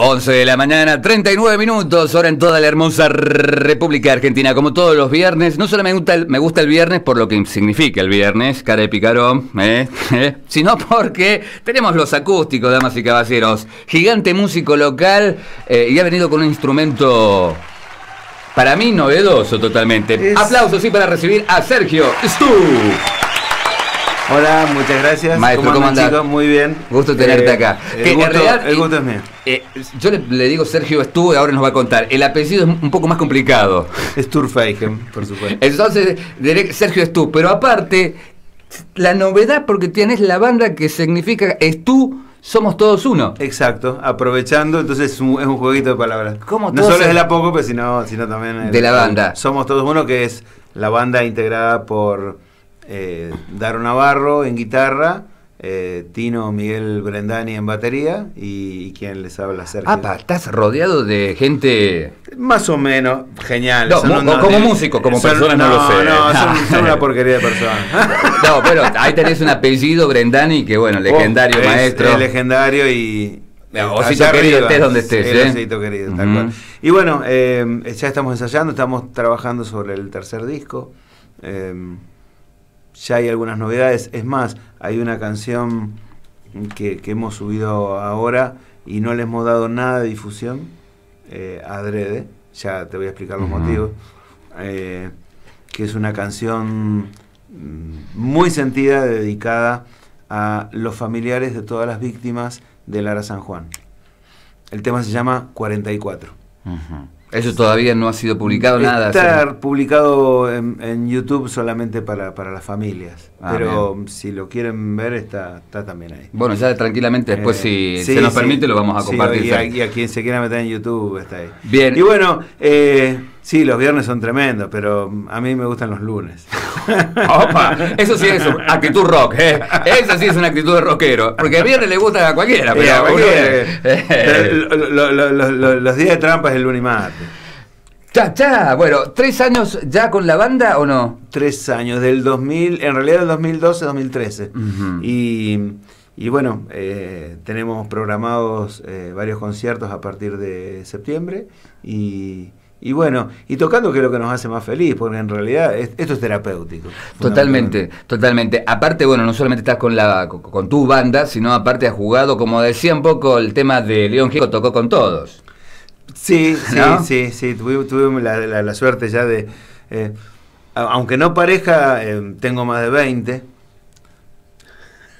11 de la mañana, 39 minutos, ahora en toda la hermosa República Argentina, como todos los viernes. No solo me gusta el, me gusta el viernes por lo que significa el viernes, cara de picarón, ¿eh? ¿Eh? sino porque tenemos los acústicos, damas y caballeros. Gigante músico local eh, y ha venido con un instrumento para mí novedoso totalmente. Es- Aplausos sí para recibir a Sergio Stu. Hola, muchas gracias. Maestro, ¿cómo chicos? Muy bien. Gusto tenerte Eh, acá. El, gusto, realidad- el gusto es mío. Eh, yo le, le digo Sergio Stu y ahora nos va a contar. El apellido es un poco más complicado. Es Turfeigen, por supuesto. Entonces, Sergio Stu, pero aparte, la novedad porque tienes la banda que significa Stu, somos todos uno. Exacto, aprovechando, entonces es un, es un jueguito de palabras. ¿Cómo no solo es la poco, pero sino, sino también el- De la banda. Somos todos uno, que es la banda integrada por eh, Daro Navarro en guitarra, eh, Tino Miguel Brendani en batería y, y quien les habla Sergio. Apa, estás rodeado de gente. Más o menos, genial. No, como músico, como persona no lo sé. No, son, son una porquería de personas. No, pero ahí tenés un apellido, Brendani, que bueno, legendario Oh, es- maestro. Es legendario y. Osito querido, estés donde estés, el ¿eh? querido, tal Ujú. cual. Y bueno, eh, ya estamos ensayando, estamos trabajando sobre el tercer disco. eh, ya hay algunas novedades. Es más, hay una canción que, que hemos subido ahora y no le hemos dado nada de difusión eh, adrede. Ya te voy a explicar los motivos. eh, que es una canción mm, muy sentida, dedicada a los familiares de todas las víctimas del Ara San Juan. El tema se llama 44. Ujú. Eso todavía no ha sido publicado nada. Está publicado en, en YouTube solamente para, para las familias. Ah, pero si lo quieren ver, está, está también ahí. Bueno, ya tranquilamente después, Eh, si sí, se nos sí. permite, lo vamos a Sí, compartir. y, a, y a quien se quiera meter en YouTube está ahí. Bien. Y bueno, eh, sí, los viernes son tremendos, pero a mí me gustan los lunes. Opa, eso sí es actitud rock, ¿eh? Esa sí es una actitud de rockero. Porque el viernes le gusta a cualquiera, pero Eh, a uno, cualquiera. eh, lo- lo- lo- lo- lo- los días de trampa es el lunes y martes. Cha, cha. Bueno, ¿tres años ya con la banda o no? Tres años, del 2000, en realidad del 2012, 2013. Ujú. Y, y bueno, eh, tenemos programados eh, varios conciertos a partir de septiembre. Y, y bueno, y tocando que es lo que nos hace más feliz, porque en realidad es- esto es terapéutico. Totalmente, totalmente. Aparte, bueno, no solamente estás con la con, con tu banda, sino aparte has jugado, como decía un poco el tema de León Gieco, tocó con todos. Sí, sí, ¿No? sí, sí, tuvi- tuvimos la, la- la suerte ya de, eh, a- aunque no pareja, eh, tengo más de 20.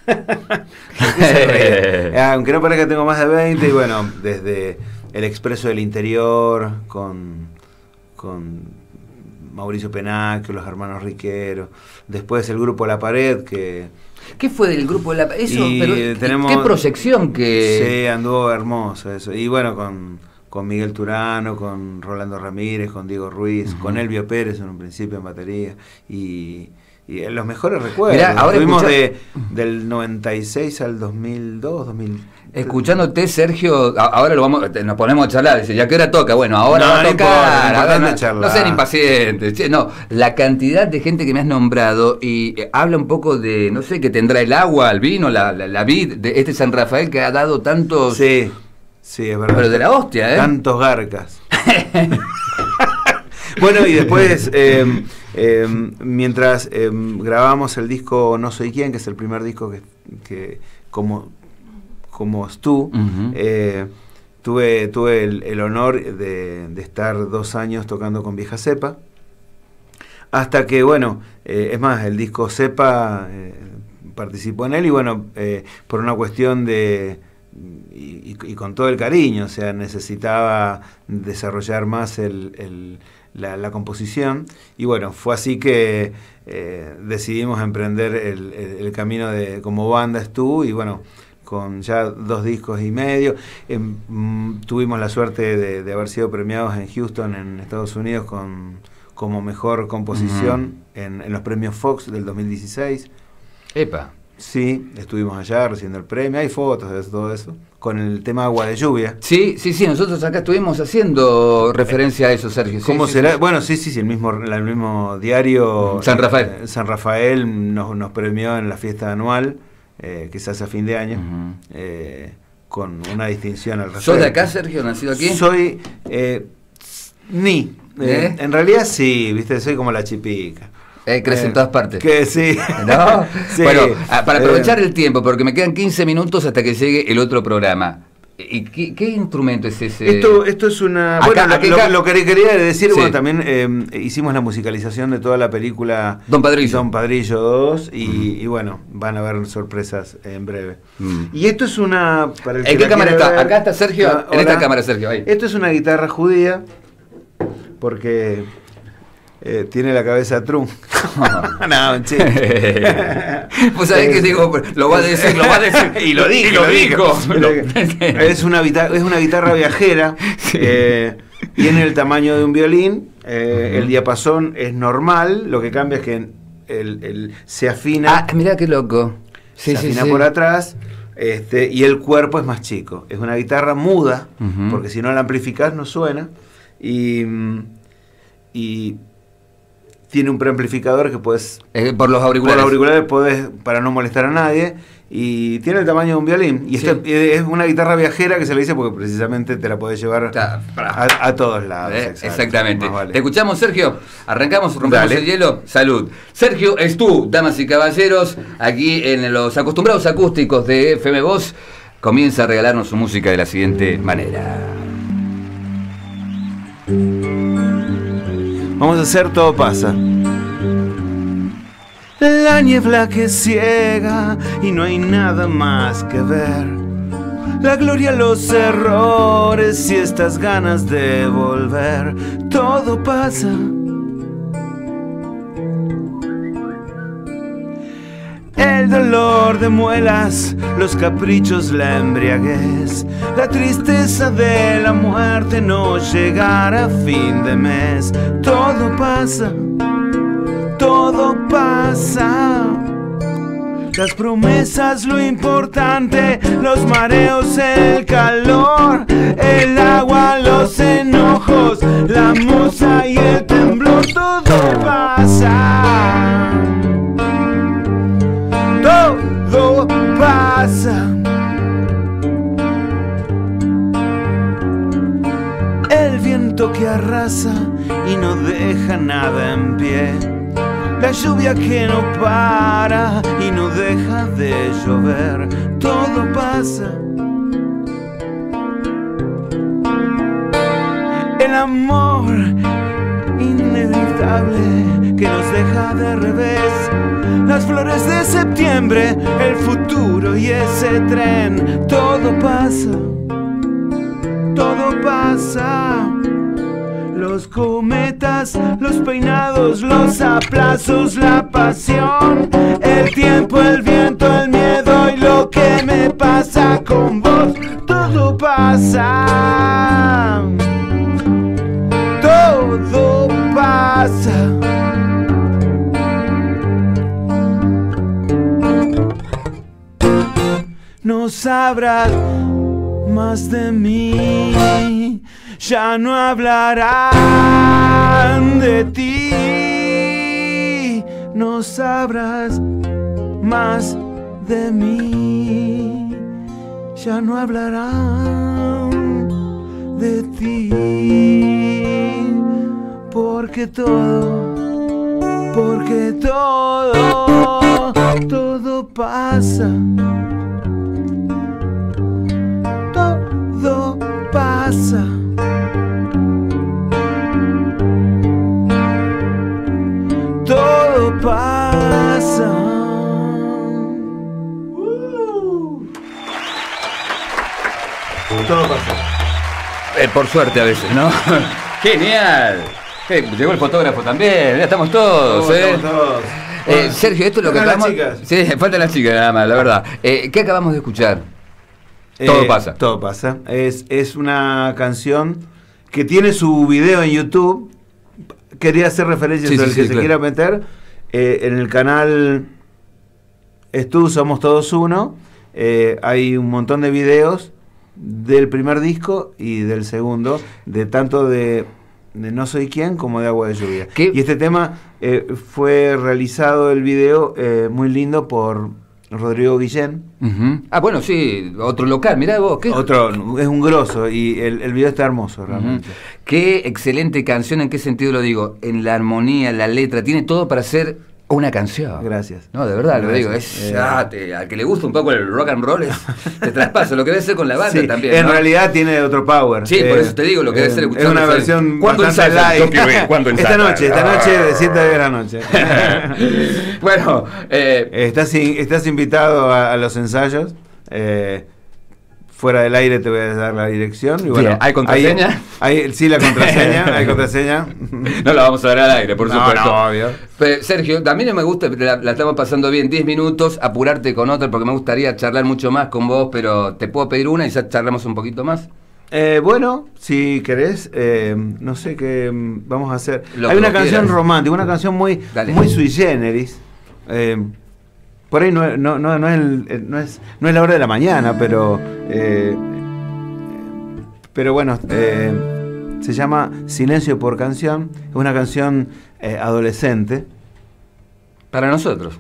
¿Por qué se ríe? Eh, aunque no parezca, tengo más de 20 y bueno, desde El Expreso del Interior, con, con Mauricio Penacchio, los hermanos Riquero, después el grupo La Pared, que ¿Qué fue del grupo de la eso? Y pero, tenemos- ¿Qué proyección que Sí, anduvo hermoso eso. Y bueno, con, con Miguel Turano, con Rolando Ramírez, con Diego Ruiz, con Elvio Pérez en un principio en batería. Y, los mejores recuerdos. Mirá, ahora Estuvimos de, del 96 al 2002, 2000. Escuchándote, Sergio, ahora lo vamos, nos ponemos a charlar. Dice, ¿ya qué hora toca? Bueno, ahora No, va a no tocar. importa, no, charlar. no sean impacientes. che, no, la cantidad de gente que me has nombrado y eh, habla un poco de, no sé, que tendrá el agua, el vino, la, la, la vid de este San Rafael que ha dado tantos. Sí, sí, es verdad. Pero de la hostia, ¿eh? Tantos garcas. bueno, y después, eh, eh, mientras eh, grabamos el disco No Soy Quién, que es el primer disco que, que como, como tú, eh, tuve, tuve el, el honor de, de estar dos años tocando con Vieja Cepa. Hasta que, bueno, eh, es más, el disco Cepa eh, participó en él y bueno, por una cuestión de... Y, y- con todo el cariño, o sea, necesitaba desarrollar más el, el- la, la composición. Y bueno, fue así que eh, decidimos emprender el, el- camino de como banda tú y bueno, con ya dos discos y medio. Em, mm, tuvimos la suerte de, de haber sido premiados en Houston, en Estados Unidos, con, como mejor composición en, en los premios Fox del 2016. Epa. Sí, estuvimos allá recibiendo el premio, hay fotos de todo eso, con el tema agua de lluvia. Sí, sí, sí, nosotros acá estuvimos haciendo referencia a eso, Sergio. ¿Cómo sí, será? sí. Bueno, sí, sí, sí, el mismo, el mismo diario. San Rafael. eh, San Rafael nos, nos premió en la fiesta anual, eh, que se hace a fin de año. Eh, con una distinción al respecto. ¿Sos de acá, Sergio, nacido aquí? Soy eh, ni. ¿Eh? En realidad sí, viste, soy como la chipica. Eh, crece en Eh, todas partes. Que sí. ¿No? Sí. Bueno, ah, para aprovechar Eh, el tiempo, porque me quedan 15 minutos hasta que llegue el otro programa. ¿Y qué, qué instrumento es ese? Esto, esto es una. Acá- bueno, lo- acá- lo, acá- lo que quería decir, Sí. bueno, también eh, hicimos la musicalización de toda la película Don Padrillo. Don Padrillo 2 y, y bueno, van a haber sorpresas en breve. Mm. Y esto es una. Para el ¿En que qué cámara está? ver- Acá está Sergio, Ah, en esta cámara, Sergio, ahí. Esto es una guitarra judía porque eh, tiene la cabeza trun. no, un chiste. Pues sabés que digo, lo va a decir, lo va a decir. y lo dijo, y lo dijo. es, una guitarra, es una guitarra viajera. eh, tiene el tamaño de un violín. eh, El diapasón es normal. Lo que cambia es que el, el- se afina, Ah, mirá qué loco. Sí, se sí, afina sí. por atrás. Este, y el cuerpo es más chico. Es una guitarra muda, porque si no la amplificás no suena. Y, y tiene un preamplificador que puedes Eh, por los por auriculares. los auriculares podés, para no molestar a nadie. Y tiene el tamaño de un violín. Y Sí. es una guitarra viajera que se le dice porque precisamente te la podés llevar Está, a, a todos lados. Eh, exacto. Exactamente. Vale. ¿Te escuchamos, Sergio? Arrancamos, rompemos Dale. el hielo. Salud. Sergio es tú, damas y caballeros, aquí en los acostumbrados acústicos de FM Voz, comienza a regalarnos su música de la siguiente manera. Vamos a hacer todo pasa. La niebla que ciega y no hay nada más que ver. La gloria, los errores y estas ganas de volver. Todo pasa. El dolor de muelas, los caprichos, la embriaguez, la tristeza de la muerte, no llegar a fin de mes. Todo pasa, todo pasa. Las promesas, lo importante, los mareos, el calor, el agua, nada en pie. La lluvia que no para y no deja de llover. Todo pasa. El amor inevitable que nos deja de revés. Las flores de septiembre, el futuro y ese tren. Todo pasa, todo pasa. Los cometas, los peinados, los aplazos, la pasión, el tiempo, el viento, el miedo y lo que me pasa con vos. Todo pasa. Todo pasa. No sabrás más de mí, ya no hablarán de ti, no sabrás más de mí, ya no hablarán de ti, porque todo, porque todo, todo pasa. Todo pasa. Todo pasa. Eh, por suerte a veces, ¿no? ¡Genial! Eh, llegó el fotógrafo también, ya estamos todos, ¿eh? estamos todos. Eh, Bueno, Sergio, esto es lo que las acabamos... chicas. Sí, faltan las chicas nada más, la verdad. ¿Qué acabamos de escuchar? Todo pasa. Todo pasa. Es, es una canción que tiene su video en YouTube. Quería hacer referencia Sí, sobre sí, el que sí, se claro. quiera meter. en el canal Estu Somos Todos Uno. eh, hay un montón de videos del primer disco y del segundo, de tanto de, de No Soy Quién como de Agua de Lluvia. ¿Qué? Y este tema eh, fue realizado el video eh, muy lindo por Rodrigo Guillén. Ah, bueno, sí, otro local, mirá vos, qué, Otro, es un grosso y el, el video está hermoso realmente. qué excelente canción, ¿en qué sentido lo digo? En la armonía, la letra, tiene todo para ser una canción. Gracias. No, de verdad, lo digo. Es, Eh, ah, te- al que le gusta un poco el rock and roll, es, te traspaso. Lo que debe ser con la banda Sí, también. en ¿no? realidad tiene otro power. Sí, por eso te digo, lo que debe ser Es escuchar una una versión ¿Cuándo bastante? ¿Cuándo esta noche, esta Ah. noche de 7 de la noche. bueno, eh, estás, in- estás invitado a, a los ensayos. eh, fuera del aire te voy a dar la dirección. Y bueno, ¿hay contraseña? Hay, hay- sí, la contraseña. hay contraseña. no la vamos a dar al aire, por No, supuesto. no, obvio. Pero, Sergio, también me gusta, la, la estamos pasando bien, 10 minutos, apurarte con otra, porque me gustaría charlar mucho más con vos, pero te puedo pedir una y ya charlamos un poquito más. Eh, bueno, si querés, eh, no sé qué mm, vamos a hacer. Lo Hay una canción quieras. romántica, una canción muy, Dale. muy sui generis. eh, por ahí no, es- no, no, no es el- eh, no, es, no es la hora de la mañana, pero. eh, pero bueno, eh, se llama Silencio por canción. Es una canción eh, adolescente. Para nosotros.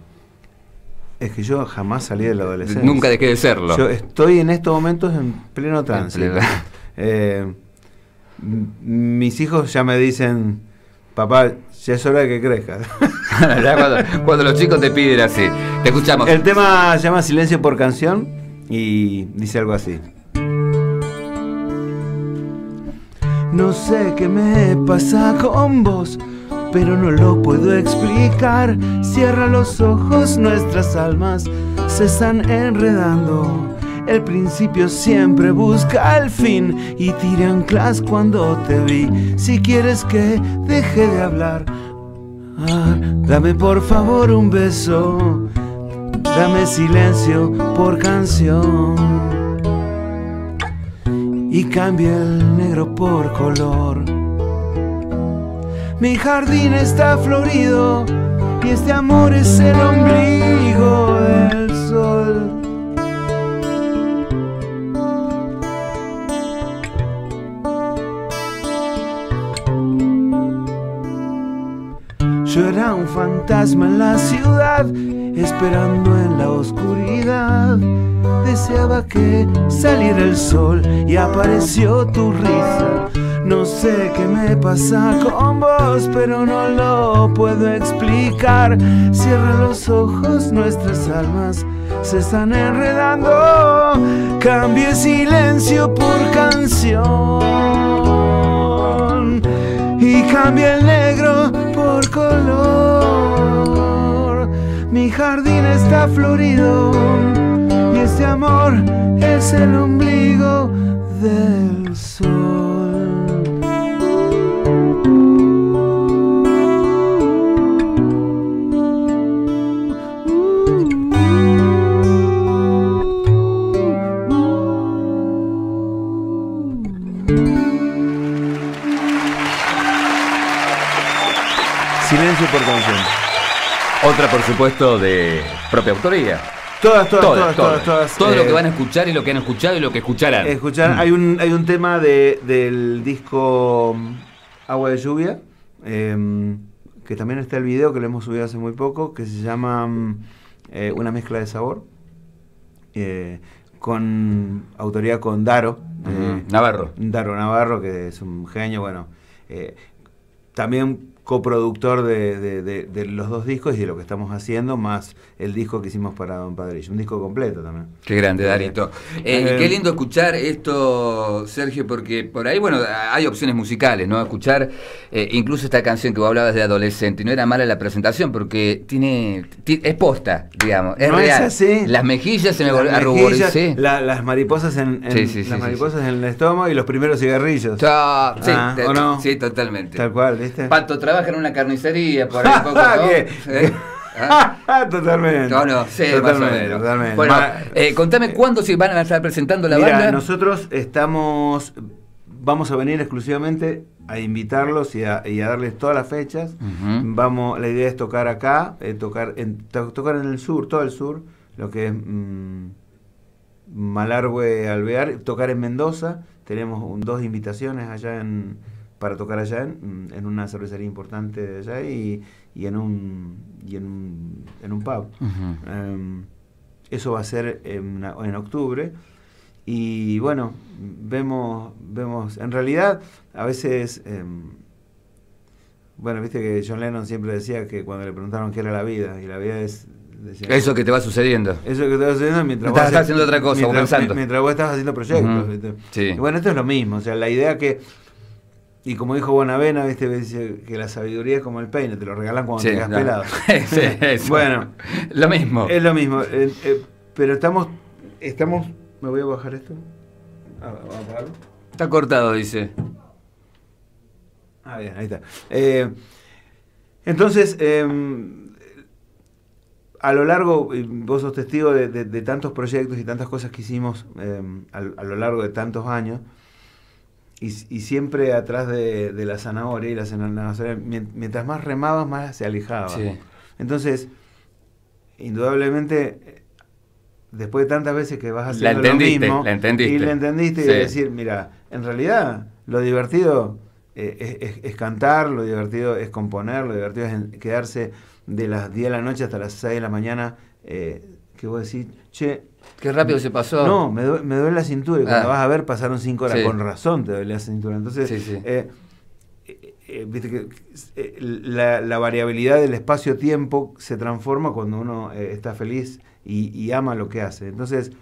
Es que yo jamás salí de la adolescencia. Nunca dejé de serlo. Yo estoy en estos momentos en pleno tránsito. Eh, mis hijos ya me dicen, papá, ya es hora de que crezcas. Cuando, los chicos te piden así. Te escuchamos. El tema se llama Silencio por canción y dice algo así. No sé qué me pasa con vos, pero no lo puedo explicar. Cierra los ojos, nuestras almas se están enredando. El principio siempre busca el fin y tira anclas cuando te vi. Si quieres que deje de hablar, ah, dame por favor un beso. Dame silencio por canción y cambia el negro por color. Mi jardín está florido y este amor es el ombligo del sol. Un fantasma en la ciudad, esperando en la oscuridad. Deseaba que saliera el sol y apareció tu risa. No sé qué me pasa con vos, pero no lo puedo explicar. Cierra los ojos, nuestras almas se están enredando. Cambie silencio por canción y cambia el negro por color. Mi jardín está florido y este amor es el ombligo del sol. Silencio por canción. Otra, por supuesto, de propia autoría. Todas, todas, Todas, todas, todas, todas. Todo lo eh, que van a escuchar y lo que han escuchado y lo que escucharán. Escuchar, hay un, hay un tema de, del disco mm, Agua de Lluvia, em, que también está el video que lo hemos subido hace muy poco, que se llama mm, eh, Una mezcla de sabor, eh, con autoría con Daro, eh, Navarro. Daro Navarro, que es un genio, bueno, eh, también coproductor de, de- de- de los dos discos y de lo que estamos haciendo, más el disco que hicimos para Don Padrillo, un disco completo también. Qué grande, Darito. Eh, y Eh, qué lindo escuchar esto, Sergio, porque por ahí, bueno, hay opciones musicales, ¿no? Escuchar eh, incluso esta canción que vos hablabas de adolescente, y no era mala la presentación porque tiene, ti- es posta, digamos, es ¿No es real. así? Las mejillas se me Las vol- mejillas, arruboricé. la- las mariposas en, en- Sí, sí, sí, las sí, mariposas en el estómago y los primeros cigarrillos. Sí, Ah, ¿o no? sí, totalmente. Tal cual, ¿viste? Pato trabaja en una carnicería, por ahí poco, ¿no? ¿Qué? ¿Eh? ¿Ah? totalmente. No, no, sí, totalmente, totalmente. Bueno, eh, contame cuándo se van a estar presentando la Mira, banda. nosotros estamos, vamos a venir exclusivamente a invitarlos y a, y a darles todas las fechas. Vamos, la idea es tocar acá, eh, tocar, en, to- tocar en el sur, todo el sur, lo que es mm, Malargüe, Alvear, tocar en Mendoza. Tenemos un- dos invitaciones allá en, para tocar allá en, en una cervecería importante de allá y, y en un y en un, en un pub. Em, eso va a ser en, en octubre. Y bueno, vemos, vemos, en realidad a veces, em, bueno, viste que John Lennon siempre decía que cuando le preguntaron qué era la vida, y la vida es... eso que te va sucediendo. Eso que te va sucediendo mientras estás haciendo otra cosa, mientras, pensando. mientras vos estás haciendo proyectos. Y bueno, esto es lo mismo, o sea, la idea que... Y como dijo Bonavena, ¿viste? Dice que la sabiduría es como el peine, te lo regalan cuando te quedas pelado. sí, bueno, lo mismo. Es lo mismo. Eh, eh, pero estamos, estamos me voy a bajar esto. Ah, vamos a apagarlo. Está cortado, dice. Ah, bien, ahí está. Eh, entonces, em, a lo largo, vos sos testigo de, tantos proyectos y tantas cosas que hicimos em, a, lo largo de tantos años, y, siempre atrás de, la zanahoria, y la zanahoria, mientras más remabas, más se alejaba. Entonces, indudablemente después de tantas veces que vas haciendo lo mismo la entendiste. y le entendiste y decir, mira, en realidad lo divertido eh, es, cantar, lo divertido es componer, lo divertido es quedarse de las 10 de la noche hasta las 6 de la mañana, eh, que vos decís, che... Qué rápido se pasó. No, me, duele, la cintura y cuando ah. vas a ver pasaron 5 horas, con razón te duele la cintura. Entonces, eh, viste que la, la, variabilidad del espacio-tiempo se transforma cuando uno está feliz y, ama lo que hace. Entonces,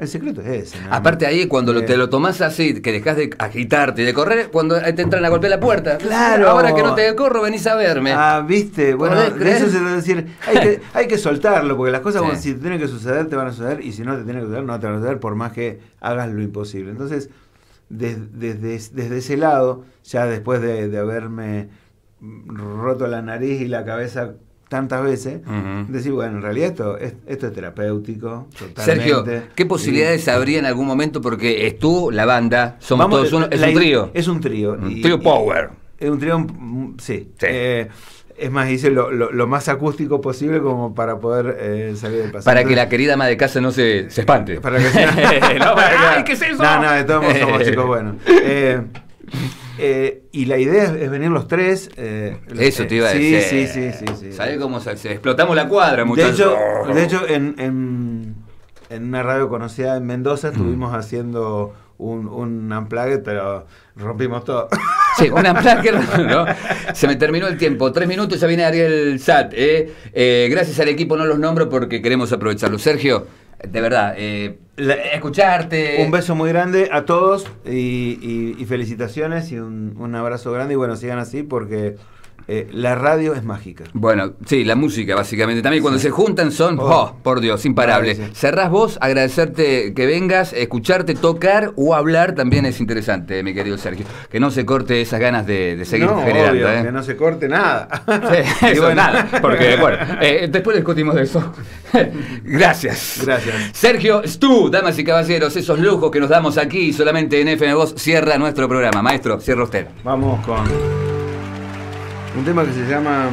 el secreto es ese. Aparte ahí, cuando te lo tomas así, que dejas de agitarte y de correr, cuando te entran a golpear la puerta. Claro. Ahora que no te corro, venís a verme. Ah, viste. Bueno, eso se debe decir. Hay que, hay que soltarlo, porque las cosas, si te tienen que suceder, te van a suceder. Y si no te tienen que suceder, no te van a suceder, por más que hagas lo imposible. Entonces, desde, desde, ese lado, ya después de, de haberme roto la nariz y la cabeza tantas veces, decir, bueno, en realidad esto, esto es terapéutico. Sergio, ¿qué posibilidades habría en algún momento? Porque es tú, la banda, somos todos uno, es un trío. Es un trío. Un trío Power. Es un trío, mm, sí. Eh, es más, hice lo, más acústico posible como para poder eh, salir del paso. Para que la querida ama de casa no se, se espante. Para que no, para, ¿qué es eso? No, no, de todos modos somos chicos buenos. Eh, eh, y la idea es, venir los tres. Eh, Eso te iba a decir. Sí, sí, sí. sí, ¿Sabes cómo se, explotamos la cuadra, muchachos? De hecho, de hecho en, en, una radio conocida en Mendoza estuvimos haciendo un, un unplugged, pero rompimos todo. Sí, un unplugged, ¿no? Se me terminó el tiempo. Tres minutos, ya viene Ariel Sat. ¿eh? gracias al equipo no los nombro porque queremos aprovecharlo. Sergio, de verdad, eh, escucharte. Un beso muy grande a todos y, felicitaciones y un, un, abrazo grande y bueno, sigan así porque eh, la radio es mágica. Bueno, sí, la música básicamente. También cuando se juntan son, oh. oh, por Dios, imparables. Cerrás vos, agradecerte que vengas, escucharte, tocar o hablar también es interesante, mi querido Sergio. Que no se corte esas ganas de, seguir generando. ¿eh? Que no se corte nada. Sí, nada, porque bueno, eh, después discutimos de eso. Gracias. Gracias. Sergio Stu, damas y caballeros, esos lujos que nos damos aquí solamente en FM Voz, cierra nuestro programa. Maestro, cierra usted. Vamos con un tema que se llama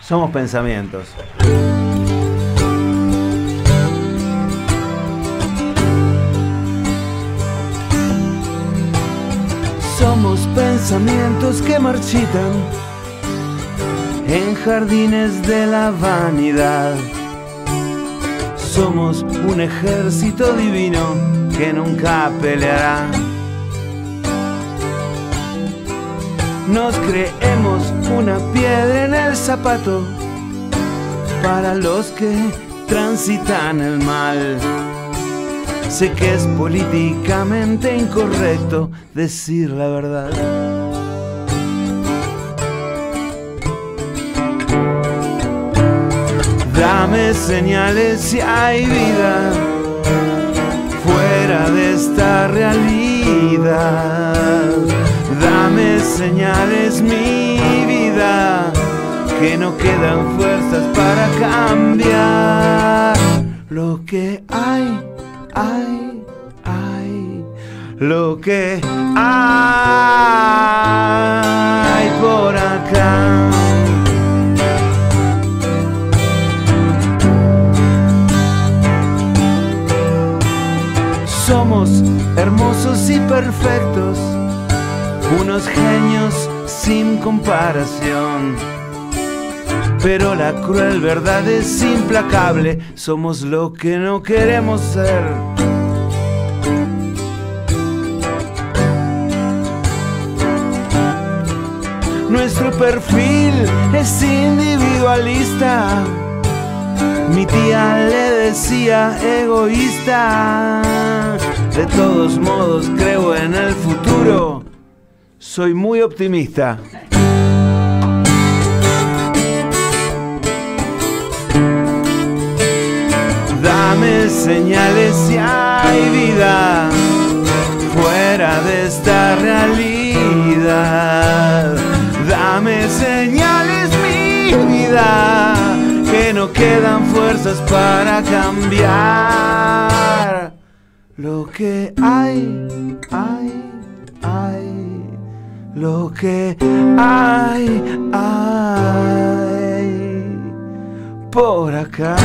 Somos Pensamientos. Somos pensamientos que marchitan en jardines de la vanidad. Somos un ejército divino que nunca peleará Nos creemos una piedra en el zapato para los que transitan el mal. Sé que es políticamente incorrecto decir la verdad. Dame señales si hay vida señales, mi vida, que no quedan fuerzas para cambiar lo que hay, hay, hay, lo que hay por acá. Somos hermosos y perfectos unos genios sin comparación. pero la cruel verdad es implacable, somos lo que no queremos ser. Nuestro perfil es individualista. Mi tía le decía egoísta. De todos modos creo en el futuro. Soy muy optimista. Dame señales si hay vida fuera de esta realidad. Dame señales, mi vida, que no quedan fuerzas para cambiar. Lo que hay, hay, hay. Lo que hay, hay. Por acá.